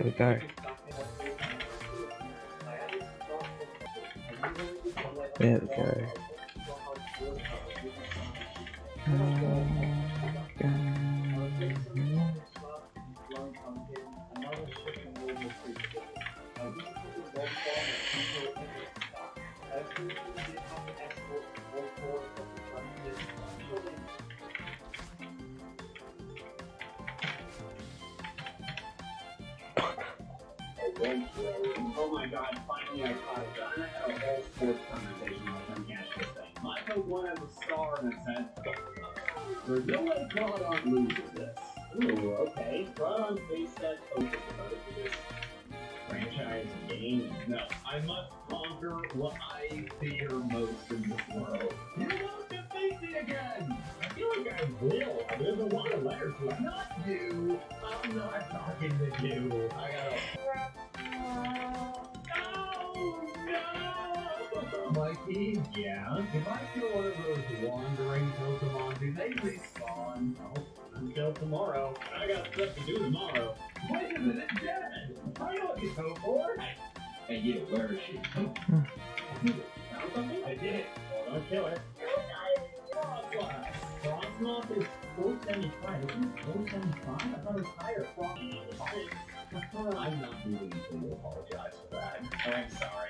There we go. There we go. Oh my god, finally I caught it. I had a whole sports conversation with him catch this thing. Michael won as a star and said, There's no way Crawdon loses this. Ooh, okay. Crawdon faced that coach about this franchise game. No, I must conquer what I fear most in this world. Not to face me again! I feel like I will. There's a lot of letters to. Not you! I'm not talking to you. I gotta Mikey, yeah? If I kill one of those wandering Pokemon, do they respawn? No. Until tomorrow. I got stuff to do tomorrow. Why isn't it dead? I know what you go for. Hey, you, where is she? Oh. Found something? I did it. Well, don't kill. Froslass. Frosmoth is 475. Isn't it 475? I thought it was higher. Frosmoth. I'm not moving you apologize for that. I'm sorry.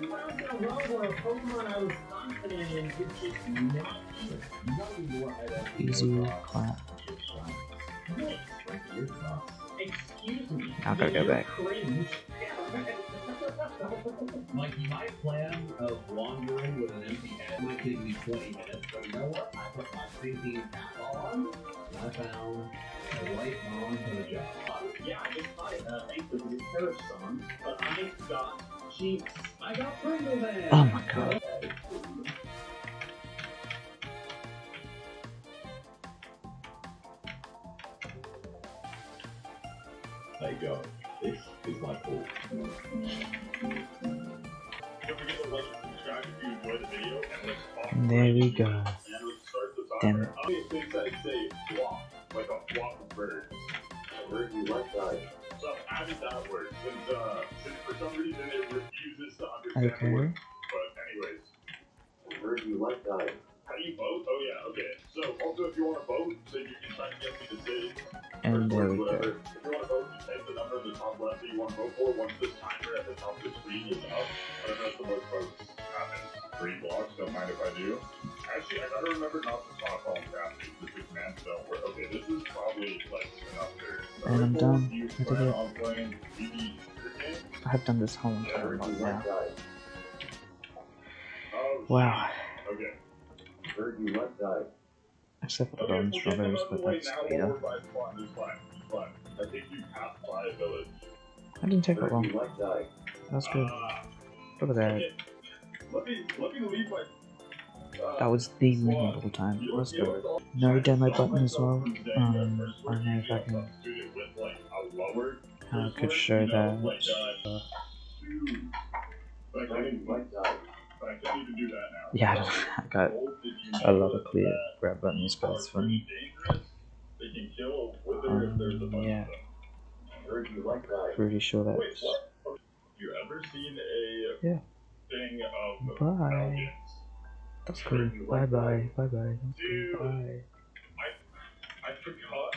See, this is two rounds in a row where a Pokemon I was confident in is just not here. Nothing more I don't Easy clap. Excuse me. I've gotta go back. Cringe. Mikey, my plan of wandering with an empty head might take me 20 minutes, but you know what? I put my thinking cap on, and I found the right mom for the job. yeah, I just thought it, uh, thanks for the Parish song, but I got cheeks. I got Pringle Band. Oh my god. Hey go. This is my fault. Don't forget to like and subscribe if you enjoyed the video, and. There we go. And start the. Damn it. How many things I say flop, like a flock of birds? Where do you like that? So I've added that word since, uh, since for some reason it refuses to understand the Okay. word. But anyways, Where do you like that? how do you vote? Oh yeah, okay. So also if you want to vote, so you can try to get me to say And there we whatever. go. If you want to vote, just type the number in the top left that you want to vote for. Once this timer at the top of the screen is up, whatever has the most votes happens. Three blocks, don't mind if I do. Actually, I gotta remember not to talk all the big man don't work. Okay, this is probably like enough there. And I'm done. I did it. on playing BB shooter game? I have done this whole entire mod now. Wow. Okay. Where do you like that? Except for the Okay, golden we'll get strawberries, them out of but that's later. we're by spawn. It's fine. It's fine. I think you passed by a village. I didn't take that long. that? That's good. Ah, Look at that. okay. Let me let me leave my. uh, That was the miserable time. Let's go. No demo button as well. Um, I don't know if I can. How I could show that. Uh, Like, I didn't like that. I can even do that now. yeah, I, got a lot of clear grab buttons, but it's funny. They can kill wither if there's a Um, yeah. of them. Where do you like that? Pretty sure that's. what? You ever seen a Yeah. Bye. That's cool. Bye bye. Bye bye. Dude. Bye. I forgot